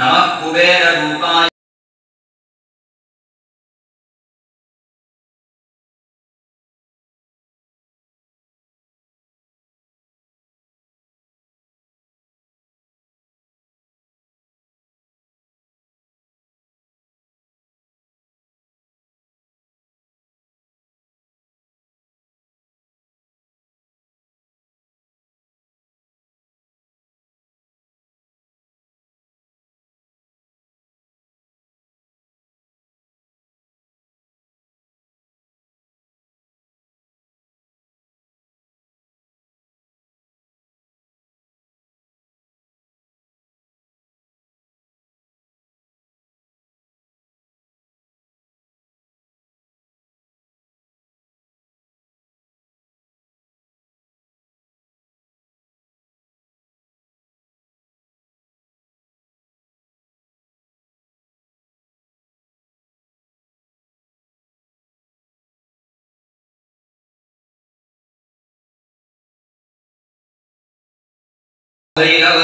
नमः 所以那个。